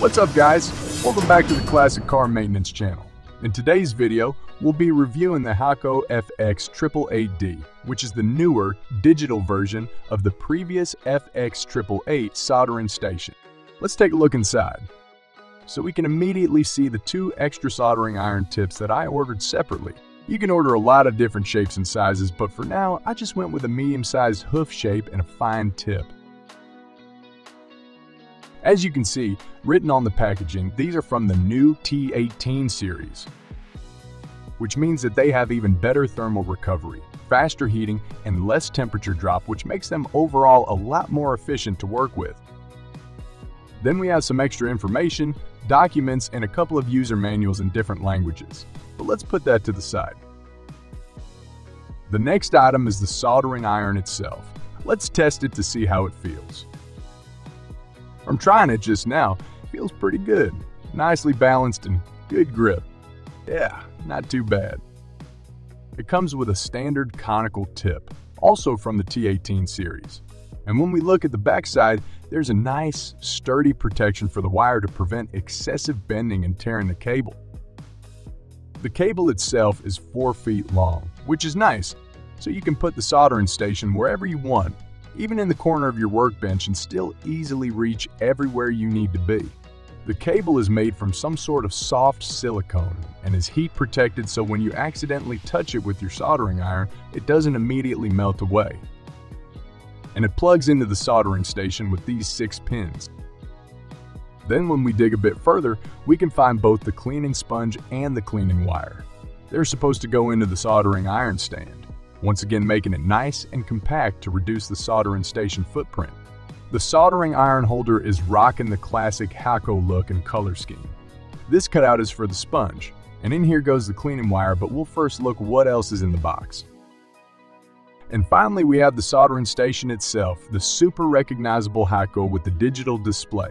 What's up guys? Welcome back to the Classic Car Maintenance channel. In today's video, we'll be reviewing the Hakko FX 888D, which is the newer digital version of the previous FX 888 soldering station. Let's take a look inside. So we can immediately see the two extra soldering iron tips that I ordered separately. You can order a lot of different shapes and sizes, but for now, I just went with a medium-sized hoof shape and a fine tip. As you can see, written on the packaging, these are from the new T18 series, which means that they have even better thermal recovery, faster heating, and less temperature drop, which makes them overall a lot more efficient to work with. Then we have some extra information, documents, and a couple of user manuals in different languages. But let's put that to the side. The next item is the soldering iron itself. Let's test it to see how it feels. From trying it just now, feels pretty good. Nicely balanced and good grip. Yeah, not too bad. It comes with a standard conical tip, also from the T18 series. And when we look at the backside, there's a nice, sturdy protection for the wire to prevent excessive bending and tearing the cable. The cable itself is 4 feet long, which is nice, so you can put the soldering station wherever you want even in the corner of your workbench and still easily reach everywhere you need to be. The cable is made from some sort of soft silicone and is heat protected so when you accidentally touch it with your soldering iron, it doesn't immediately melt away. And it plugs into the soldering station with these six pins. Then when we dig a bit further, we can find both the cleaning sponge and the cleaning wire. They're supposed to go into the soldering iron stand once again making it nice and compact to reduce the soldering station footprint. The soldering iron holder is rocking the classic Hakko look and color scheme. This cutout is for the sponge, and in here goes the cleaning wire, but we'll first look what else is in the box. And finally, we have the soldering station itself, the super recognizable Hakko with the digital display.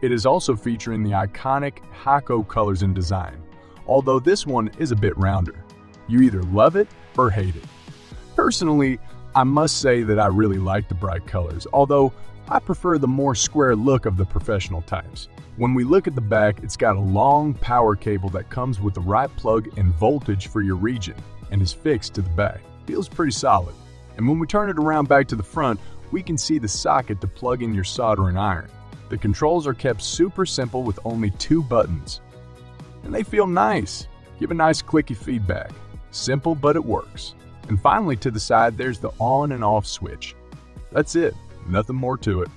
It is also featuring the iconic Hakko colors and design, although this one is a bit rounder. You either love it or hate it. Personally, I must say that I really like the bright colors, although I prefer the more square look of the professional types. When we look at the back, it's got a long power cable that comes with the right plug and voltage for your region and is fixed to the back. Feels pretty solid. And when we turn it around back to the front, we can see the socket to plug in your soldering iron. The controls are kept super simple with only two buttons. And they feel nice. Give a nice clicky feedback. Simple, but it works. And finally to the side, there's the on and off switch. That's it, nothing more to it.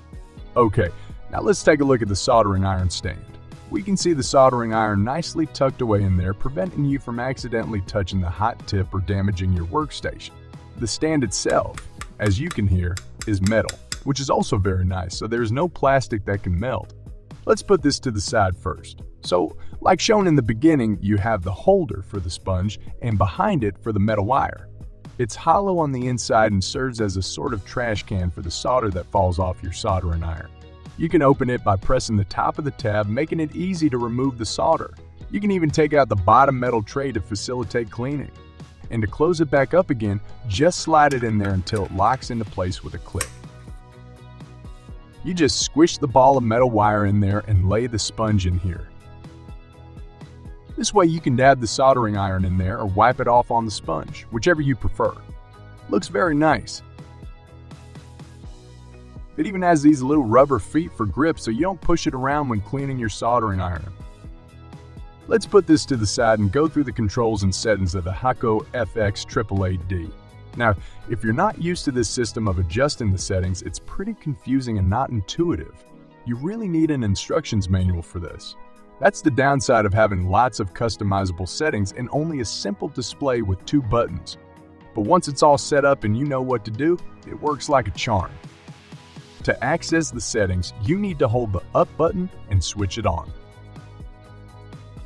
Okay, now let's take a look at the soldering iron stand. We can see the soldering iron nicely tucked away in there, preventing you from accidentally touching the hot tip or damaging your workstation. The stand itself, as you can hear, is metal, which is also very nice, so there's no plastic that can melt. Let's put this to the side first. So, like shown in the beginning, you have the holder for the sponge and behind it for the metal wire. It's hollow on the inside and serves as a sort of trash can for the solder that falls off your soldering iron. You can open it by pressing the top of the tab, making it easy to remove the solder. You can even take out the bottom metal tray to facilitate cleaning. And to close it back up again, just slide it in there until it locks into place with a click. You just squish the ball of metal wire in there and lay the sponge in here. This way you can dab the soldering iron in there or wipe it off on the sponge, whichever you prefer. Looks very nice. It even has these little rubber feet for grip so you don't push it around when cleaning your soldering iron. Let's put this to the side and go through the controls and settings of the Hakko FX 888D. Now, if you're not used to this system of adjusting the settings, it's pretty confusing and not intuitive. You really need an instructions manual for this. That's the downside of having lots of customizable settings and only a simple display with two buttons. But once it's all set up and you know what to do, it works like a charm. To access the settings, you need to hold the up button and switch it on.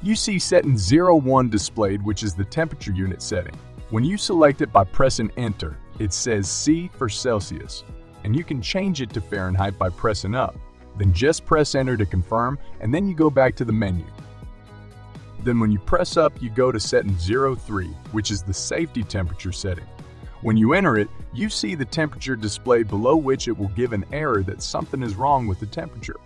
You see setting 01 displayed, which is the temperature unit setting. When you select it by pressing enter, it says C for Celsius, and you can change it to Fahrenheit by pressing up. Then just press enter to confirm, and then you go back to the menu. Then when you press up, you go to setting 03, which is the safety temperature setting. When you enter it, you see the temperature displayed below which it will give an error that something is wrong with the temperature.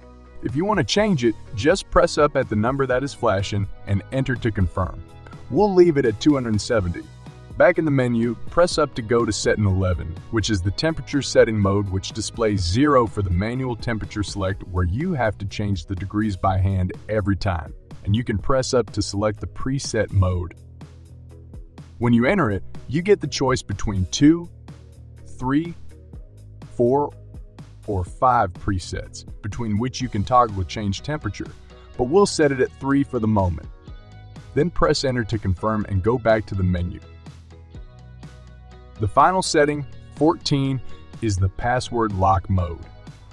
If you want to change it, just press up at the number that is flashing and enter to confirm. We'll leave it at 270. Back in the menu, press up to go to setting 11, which is the temperature setting mode which displays 0 for the manual temperature select where you have to change the degrees by hand every time, and you can press up to select the preset mode. When you enter it, you get the choice between 2, 3, 4, or 5 presets, between which you can toggle to change temperature, but we'll set it at 3 for the moment. Then press enter to confirm and go back to the menu. The final setting, 14, is the password lock mode.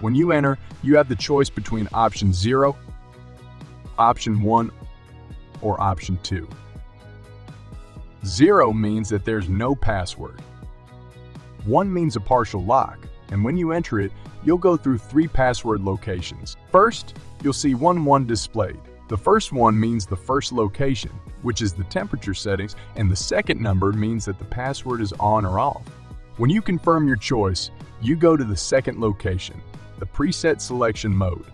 When you enter, you have the choice between option 0, option 1, or option 2. 0 means that there's no password. 1 means a partial lock, and when you enter it, you'll go through three password locations. First, you'll see 1-1 displayed. The first one means the first location, which is the temperature settings, and the second number means that the password is on or off. When you confirm your choice, you go to the second location, the preset selection mode.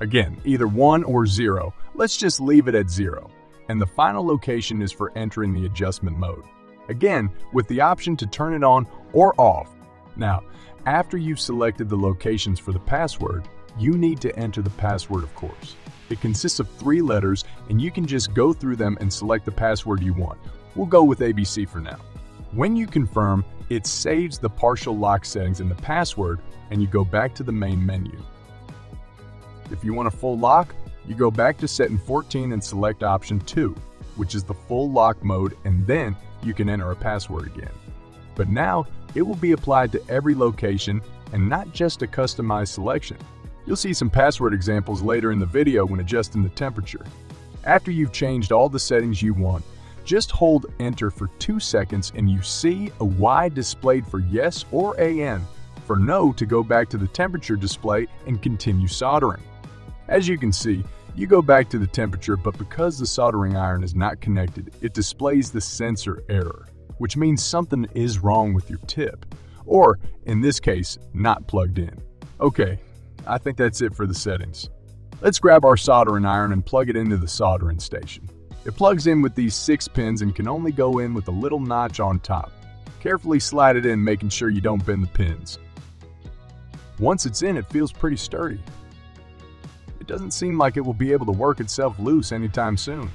Again, either 1 or 0, let's just leave it at 0. And the final location is for entering the adjustment mode. Again, with the option to turn it on or off. Now, after you've selected the locations for the password, you need to enter the password of course. It consists of three letters, and you can just go through them and select the password you want. We'll go with ABC for now. When you confirm, it saves the partial lock settings and the password, and you go back to the main menu. If you want a full lock, you go back to setting 14 and select option 2, which is the full lock mode, and then you can enter a password again. But now, it will be applied to every location and not just a customized selection. You'll see some password examples later in the video when adjusting the temperature. After you've changed all the settings you want, just hold enter for 2 seconds and you see a Y displayed for yes or AN, for no to go back to the temperature display and continue soldering. As you can see, you go back to the temperature, but because the soldering iron is not connected, it displays the sensor error, which means something is wrong with your tip, or in this case, not plugged in. Okay, I think that's it for the settings. Let's grab our soldering iron and plug it into the soldering station. It plugs in with these six pins and can only go in with a little notch on top. Carefully slide it in making sure you don't bend the pins. Once it's in, it feels pretty sturdy. It doesn't seem like it will be able to work itself loose anytime soon.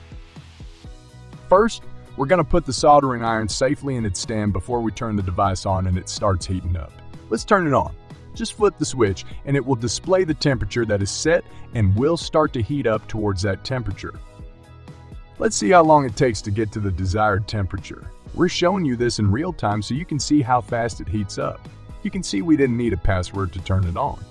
First, we're going to put the soldering iron safely in its stand before we turn the device on and it starts heating up. Let's turn it on. Just flip the switch and it will display the temperature that is set and will start to heat up towards that temperature. Let's see how long it takes to get to the desired temperature. We're showing you this in real time so you can see how fast it heats up. You can see we didn't need a password to turn it on.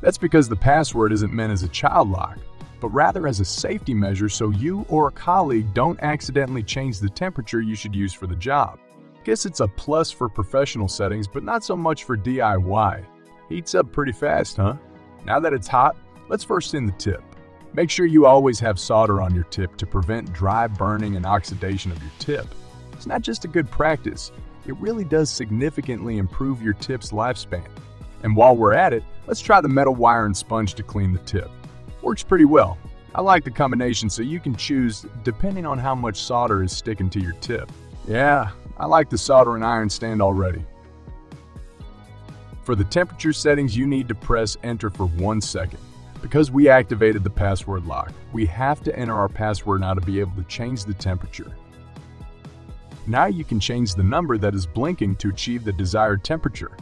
That's because the password isn't meant as a child lock, but rather as a safety measure so you or a colleague don't accidentally change the temperature you should use for the job. Guess it's a plus for professional settings, but not so much for DIY. Heats up pretty fast, huh? Now that it's hot, let's first in the tip. Make sure you always have solder on your tip to prevent dry burning and oxidation of your tip. It's not just a good practice, it really does significantly improve your tip's lifespan. And while we're at it, let's try the metal wire and sponge to clean the tip. Works pretty well. I like the combination so you can choose depending on how much solder is sticking to your tip. Yeah, I like the solder and iron stand already. For the temperature settings, you need to press enter for one second. Because we activated the password lock, we have to enter our password now to be able to change the temperature. Now you can change the number that is blinking to achieve the desired temperature.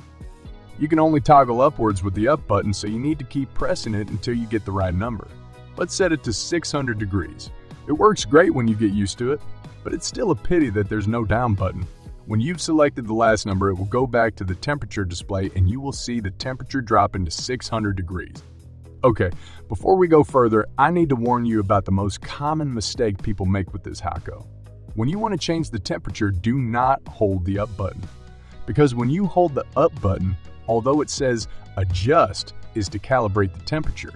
You can only toggle upwards with the up button, so you need to keep pressing it until you get the right number. Let's set it to 600 degrees. It works great when you get used to it, but it's still a pity that there's no down button. When you've selected the last number, it will go back to the temperature display and you will see the temperature drop into 600 degrees. Okay, before we go further, I need to warn you about the most common mistake people make with this Hakko. When you want to change the temperature, do not hold the up button. Because when you hold the up button, although it says adjust is to calibrate the temperature,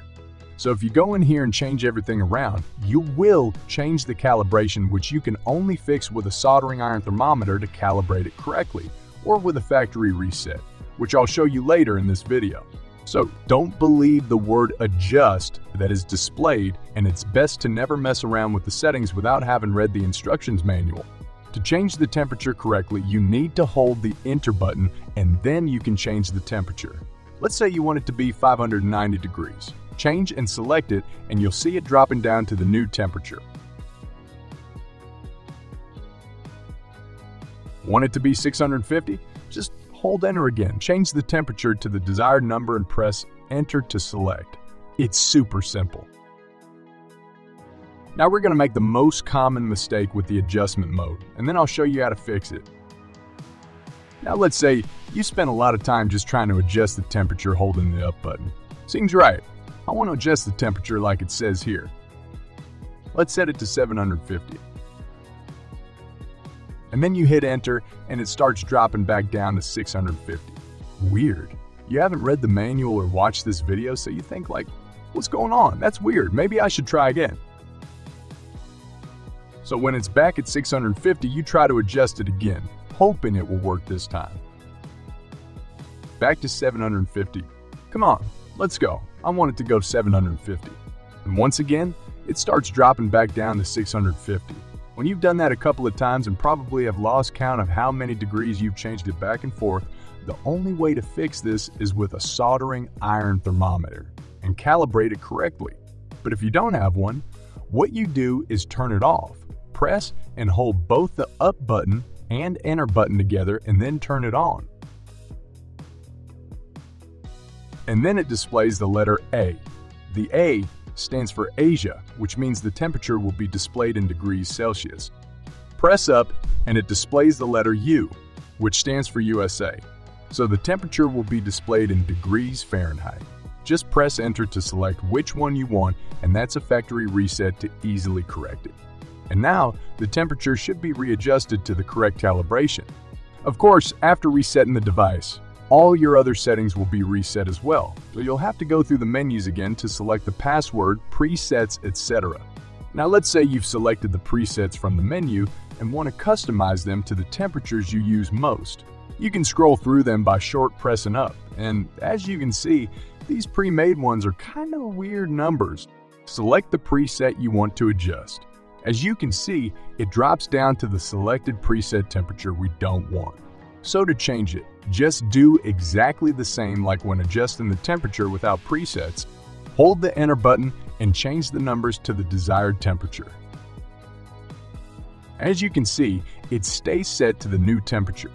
so if you go in here and change everything around, you will change the calibration which you can only fix with a soldering iron thermometer to calibrate it correctly, or with a factory reset, which I'll show you later in this video. So don't believe the word adjust that is displayed, and it's best to never mess around with the settings without having read the instructions manual. To change the temperature correctly, you need to hold the enter button and then you can change the temperature. Let's say you want it to be 590 degrees. Change and select it and you'll see it dropping down to the new temperature. Want it to be 650? Just hold enter again. Change the temperature to the desired number and press enter to select. It's super simple. Now we're going to make the most common mistake with the adjustment mode, and then I'll show you how to fix it. Now let's say you spent a lot of time just trying to adjust the temperature holding the up button. Seems right. I want to adjust the temperature like it says here. Let's set it to 750 and then you hit enter and it starts dropping back down to 650. Weird. You haven't read the manual or watched this video, so you think like, what's going on? That's weird. Maybe I should try again. So when it's back at 650, you try to adjust it again, hoping it will work this time. Back to 750. Come on, let's go. I want it to go 750. And once again, it starts dropping back down to 650. When you've done that a couple of times and probably have lost count of how many degrees you've changed it back and forth, the only way to fix this is with a soldering iron thermometer and calibrate it correctly. But if you don't have one, what you do is turn it off. Press and hold both the up button and enter button together and then turn it on. And then it displays the letter A. The A stands for Asia, which means the temperature will be displayed in degrees Celsius. Press up and it displays the letter U, which stands for USA. So the temperature will be displayed in degrees Fahrenheit. Just press enter to select which one you want and that's a factory reset to easily correct it. And now, the temperature should be readjusted to the correct calibration. Of course, after resetting the device, all your other settings will be reset as well, so you'll have to go through the menus again to select the password, presets, etc. Now let's say you've selected the presets from the menu and want to customize them to the temperatures you use most. You can scroll through them by short pressing up, and as you can see, these pre-made ones are kind of weird numbers. Select the preset you want to adjust. As you can see, it drops down to the selected preset temperature we don't want. So to change it, just do exactly the same like when adjusting the temperature without presets. Hold the enter button and change the numbers to the desired temperature. As you can see, it stays set to the new temperature.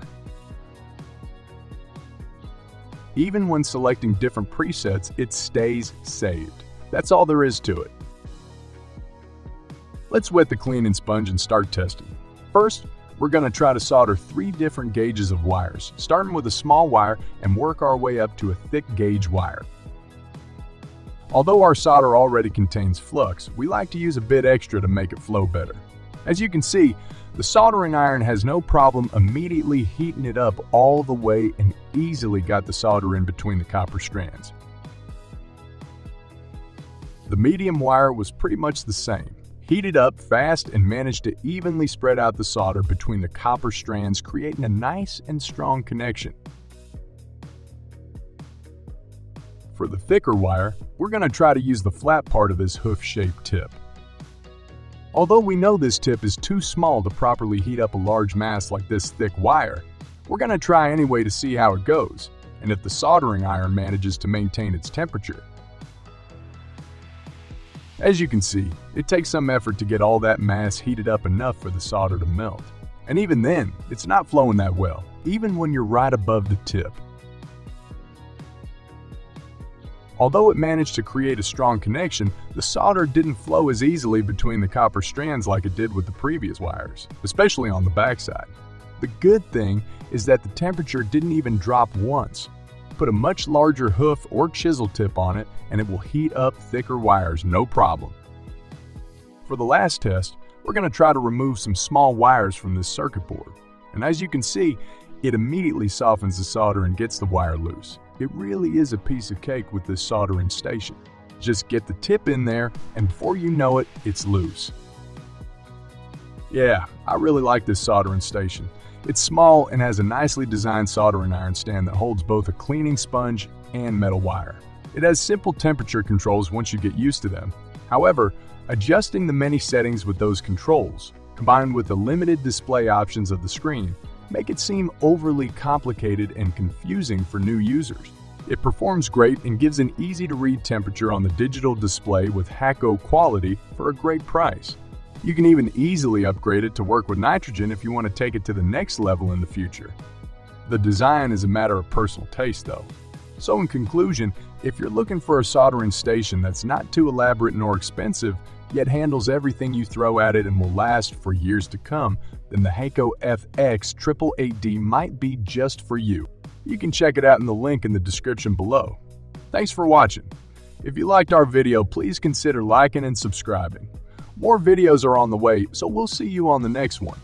Even when selecting different presets, it stays saved. That's all there is to it. Let's wet the cleaning sponge and start testing. First, we're going to try to solder three different gauges of wires, starting with a small wire and work our way up to a thick gauge wire. Although our solder already contains flux, we like to use a bit extra to make it flow better. As you can see, the soldering iron has no problem immediately heating it up all the way and easily got the solder in between the copper strands. The medium wire was pretty much the same, heated up fast and managed to evenly spread out the solder between the copper strands, creating a nice and strong connection. For the thicker wire, we're going to try to use the flat part of this hoof-shaped tip. Although we know this tip is too small to properly heat up a large mass like this thick wire, we're going to try anyway to see how it goes, and if the soldering iron manages to maintain its temperature. As you can see, it takes some effort to get all that mass heated up enough for the solder to melt. And even then, it's not flowing that well, even when you're right above the tip. Although it managed to create a strong connection, the solder didn't flow as easily between the copper strands like it did with the previous wires, especially on the backside. The good thing is that the temperature didn't even drop once, Put a much larger hoof or chisel tip on it and it will heat up thicker wires no problem. For the last test, we're going to try to remove some small wires from this circuit board. And as you can see, it immediately softens the solder and gets the wire loose. It really is a piece of cake with this soldering station. Just get the tip in there and before you know it, it's loose. Yeah, I really like this soldering station. It's small and has a nicely designed soldering iron stand that holds both a cleaning sponge and metal wire. It has simple temperature controls once you get used to them. However, adjusting the many settings with those controls, combined with the limited display options of the screen, make it seem overly complicated and confusing for new users. It performs great and gives an easy-to-read temperature on the digital display with Hakko quality for a great price. You can even easily upgrade it to work with nitrogen if you want to take it to the next level in the future. The design is a matter of personal taste though. So in conclusion, if you're looking for a soldering station that's not too elaborate nor expensive, yet handles everything you throw at it and will last for years to come, then the Hakko FX 888D might be just for you. You can check it out in the link in the description below. Thanks for watching. If you liked our video, please consider liking and subscribing. More videos are on the way, so we'll see you on the next one.